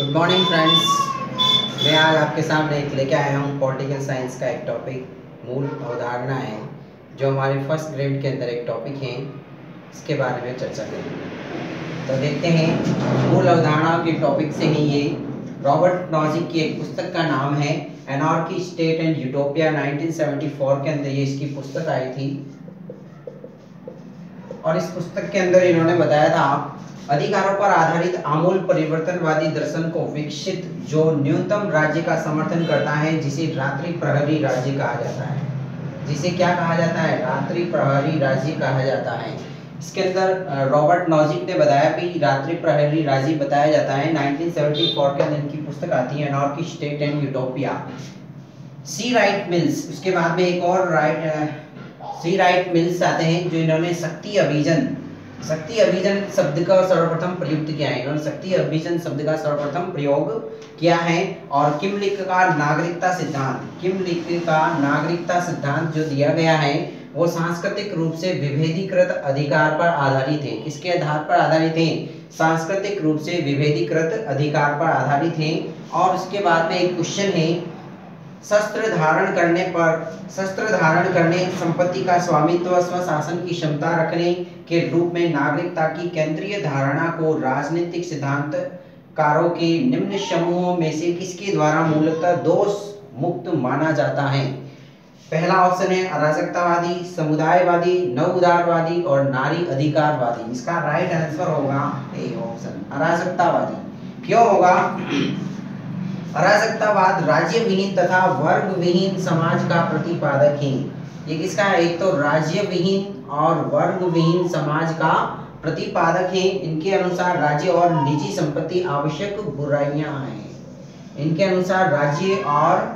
Good morning friends मैं आज आपके सामने एक लेके आया हूँ पॉलिटिकल साइंस का एक टॉपिक मूल अवधारणा है, जो हमारे फ़र्स्ट ग्रेड के अंदर एक टॉपिक है, इसके बारे में चर्चा करेंगे। तो देखते हैं, मूल अवधारणाओं के टॉपिक से ही ये। रॉबर्ट नॉजिक की एक पुस्तक का नाम है एनआरकी स्टेट एंड यूटोपिया 1974 के अंदर ये इसकी पुस्तक आई थी। और इस पुस्तक के अंदर इन्होंने बताया था अधिकारों पर आधारित आमूल परिवर्तनवादी दर्शन को विकसित, जो न्यूनतम राज्य का समर्थन करता है, जिसे रात्रि प्रहरी राज्य कहा जाता है। जिसे क्या कहा जाता है? रात्रि प्रहरी राज्य कहा जाता है। इसके अंदर रॉबर्ट नॉजिक ने बताया कि रात्रि प्रहरी राज्य बताया जाता है। 1974 के अंदर इनकी पुस्तक आती है north state and utopia C Wright Mills उसके बाद में एक और राइट सी राइट मिल्स आते हैं, जो इन्होंने शक्ति अभिजन शक्ति अभिजन शब्द का सर्वप्रथम प्रयुक्त किया है? इन्होंने शक्ति अभिजन शब्द का सर्वप्रथम प्रयोग किया है और किमलिक का नागरिकता सिद्धांत किमलिक का नागरिकता सिद्धांत जो दिया गया है, वो सांस्कृतिक रूप से विभेदीकृत अधिकार पर आधारित है। किसके आधार पर आधारित है? सांस्कृतिक रूप से विभेदीकृत अधिकार पर आधारित है। और उसके बाद में एक क्वेश्चन है शस्त्र धारण करने पर, शस्त्र धारण करने, संपत्ति का स्वामित्व, स्वशासन की क्षमता रखने के रूप में नागरिकता की केंद्रीय धारणा को राजनीतिक सिद्धांत कारों के निम्न समूहों में से किसके द्वारा मूलतः दोष मुक्त माना जाता है? पहला ऑप्शन है अराजकतावादी, समुदायवादी नव उदारवादी और नारी अधिकारवादी। इसका राइट आंसर होगा ए ऑप्शन, अराजकतावादी। क्यों होगा? अराजकतावाद राज्य विहीन तथा वर्ग विहीन समाज का प्रतिपादक है। ये किसका है? एक तो राज्य विहीन और वर्ग विहीन समाज का प्रतिपादक है। इनके अनुसार राज्य और निजी संपत्ति आवश्यक बुराइयाँ हैं। इनके अनुसार राज्य और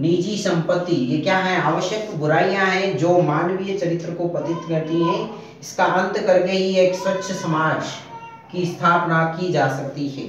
निजी संपत्ति, ये क्या है? आवश्यक बुराइयाँ हैं जो मानवीय चरित्र को पतित करती हैं। इसका अंत करके ही एक स्वच्छ समाज की स्थापना की जा सकती है।